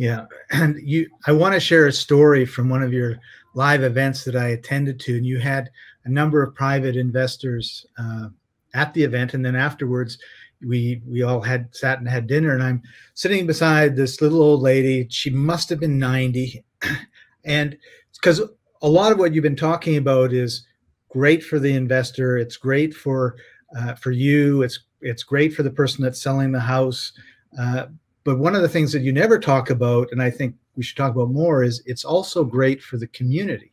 Yeah, and you, I want to share a story from one of your live events that I attended to, and you had a number of private investors uh, at the event, and then afterwards, we we all had sat and had dinner, and I'm sitting beside this little old lady. She must have been 90, and because a lot of what you've been talking about is great for the investor, it's great for uh, for you, it's it's great for the person that's selling the house. Uh, but one of the things that you never talk about, and I think we should talk about more, is it's also great for the community.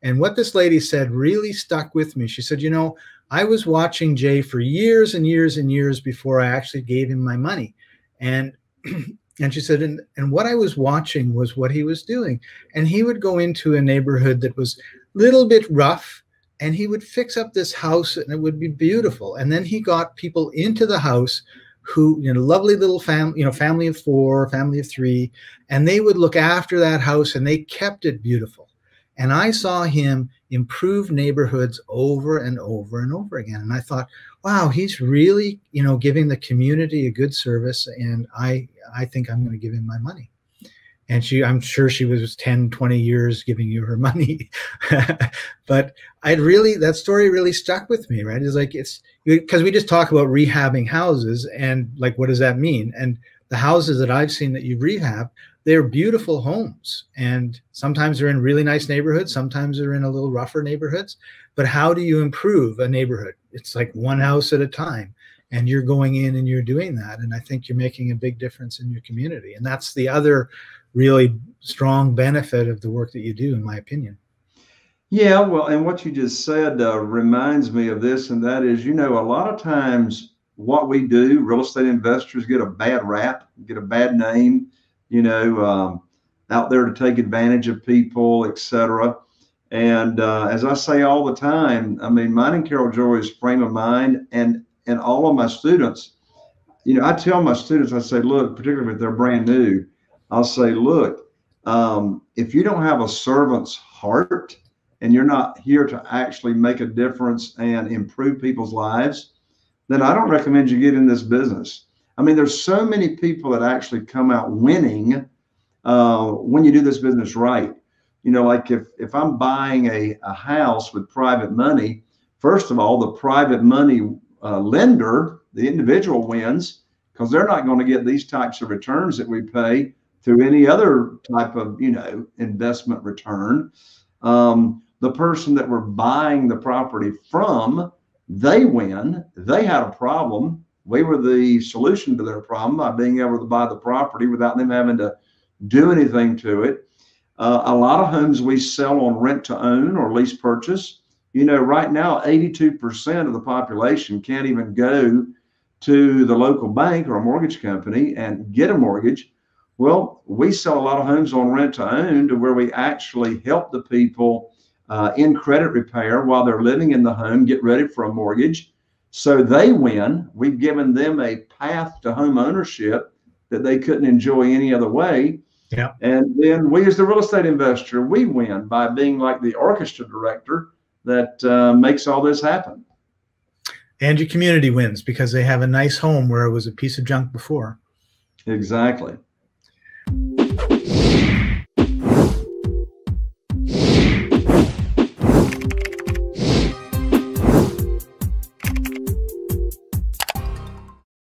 And what this lady said really stuck with me. She said, You know, I was watching Jay for years and years and years before I actually gave him my money. And and she said, and, and what I was watching was what he was doing. And he would go into a neighborhood that was a little bit rough and he would fix up this house and it would be beautiful. And then he got people into the house who, you know, lovely little family, you know, family of four, family of three, and they would look after that house and they kept it beautiful. And I saw him improve neighborhoods over and over and over again. And I thought, wow, he's really, you know, giving the community a good service. And I, I think I'm going to give him my money. And she, I'm sure she was 10, 20 years giving you her money. but I'd really, that story really stuck with me, right? It's like, it's because we just talk about rehabbing houses and like, what does that mean? And the houses that I've seen that you've rehabbed, they're beautiful homes and sometimes they're in really nice neighborhoods sometimes they're in a little rougher neighborhoods but how do you improve a neighborhood it's like one house at a time and you're going in and you're doing that and i think you're making a big difference in your community and that's the other really strong benefit of the work that you do in my opinion yeah well and what you just said uh, reminds me of this and that is you know a lot of times what we do real estate investors get a bad rap get a bad name you know, um, out there to take advantage of people, etc. And uh, as I say all the time, I mean, mine and Carol Joy's frame of mind, and and all of my students, you know, I tell my students, I say, look, particularly if they're brand new, I'll say, look, um, if you don't have a servant's heart and you're not here to actually make a difference and improve people's lives, then I don't recommend you get in this business. I mean, there's so many people that actually come out winning uh, when you do this business right. You know, like if if I'm buying a, a house with private money, first of all, the private money uh, lender, the individual wins because they're not going to get these types of returns that we pay through any other type of you know investment return. Um, the person that we're buying the property from, they win. They had a problem we were the solution to their problem by being able to buy the property without them having to do anything to it. Uh, a lot of homes we sell on rent to own or lease purchase. You know, right now, 82% of the population can't even go to the local bank or a mortgage company and get a mortgage. Well, we sell a lot of homes on rent to own to where we actually help the people uh, in credit repair while they're living in the home get ready for a mortgage so they win. We've given them a path to home ownership that they couldn't enjoy any other way. Yeah. And then we, as the real estate investor, we win by being like the orchestra director that uh, makes all this happen. And your community wins because they have a nice home where it was a piece of junk before. Exactly.